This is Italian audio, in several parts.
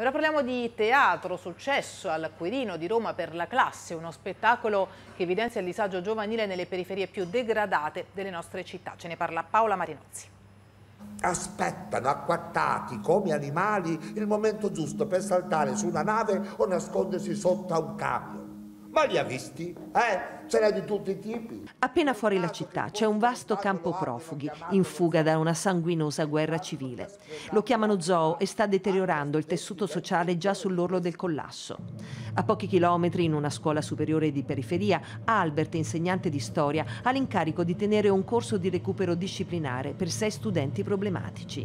Ora parliamo di teatro, successo al Quirino di Roma per la classe, uno spettacolo che evidenzia il disagio giovanile nelle periferie più degradate delle nostre città. Ce ne parla Paola Marinozzi. Aspettano acquattati come animali il momento giusto per saltare su una nave o nascondersi sotto a un camion. Ma li ha visti? Eh? Ce n'è di tutti i tipi. Appena fuori la città c'è un vasto campo profughi, in fuga da una sanguinosa guerra civile. Lo chiamano zoo e sta deteriorando il tessuto sociale già sull'orlo del collasso. A pochi chilometri, in una scuola superiore di periferia, Albert, insegnante di storia, ha l'incarico di tenere un corso di recupero disciplinare per sei studenti problematici.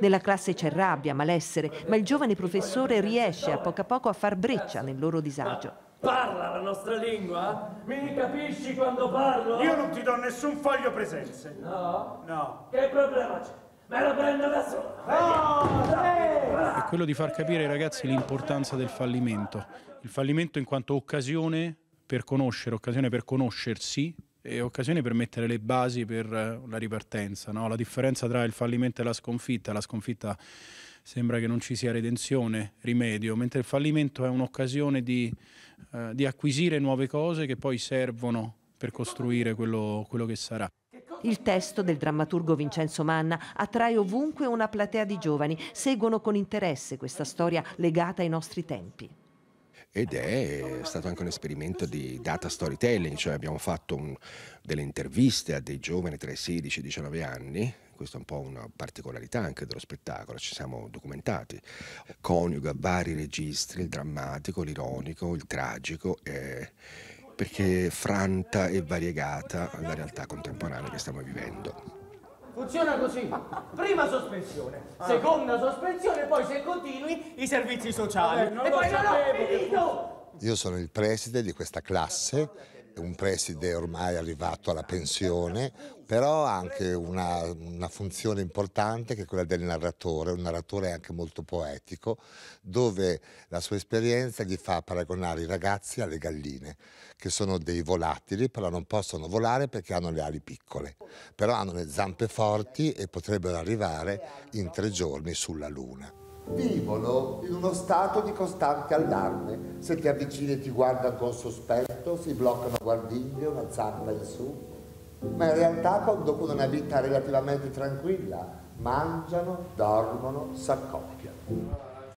Nella classe c'è rabbia, malessere, ma il giovane professore riesce a poco a poco a far breccia nel loro disagio. Parla la nostra lingua? Mi capisci quando parlo? Io non ti do nessun foglio presenze. No? No. Che problema c'è? Me lo prendo da solo. No, È quello di far capire ai ragazzi l'importanza del fallimento. Il fallimento in quanto occasione per conoscere, occasione per conoscersi e occasione per mettere le basi per la ripartenza. No? La differenza tra il fallimento e la sconfitta. La sconfitta sembra che non ci sia redenzione, rimedio, mentre il fallimento è un'occasione di eh, di acquisire nuove cose che poi servono per costruire quello, quello che sarà. Il testo del drammaturgo Vincenzo Manna attrae ovunque una platea di giovani, seguono con interesse questa storia legata ai nostri tempi ed è stato anche un esperimento di data storytelling, cioè abbiamo fatto un, delle interviste a dei giovani tra i 16 e i 19 anni questa è un po' una particolarità anche dello spettacolo, ci siamo documentati, coniuga vari registri, il drammatico, l'ironico, il tragico, eh, perché franta e variegata la realtà contemporanea che stiamo vivendo. Funziona così. Prima sospensione, seconda sospensione, poi se continui i servizi sociali. Vabbè, e poi non ho finito! Io sono il preside di questa classe un preside ormai arrivato alla pensione, però ha anche una, una, funzione importante che è quella del narratore, un narratore anche molto poetico, dove la sua esperienza gli fa paragonare i ragazzi alle galline, che sono dei volatili, però non possono volare perché hanno le ali piccole, però hanno le zampe forti e potrebbero arrivare in tre giorni sulla Luna vivono in uno stato di costante allarme. Se ti avvicini e ti guardano con sospetto, si bloccano guardiglie, una zampa in su. Ma in realtà conducono una vita relativamente tranquilla, mangiano, dormono, s'accoppiano.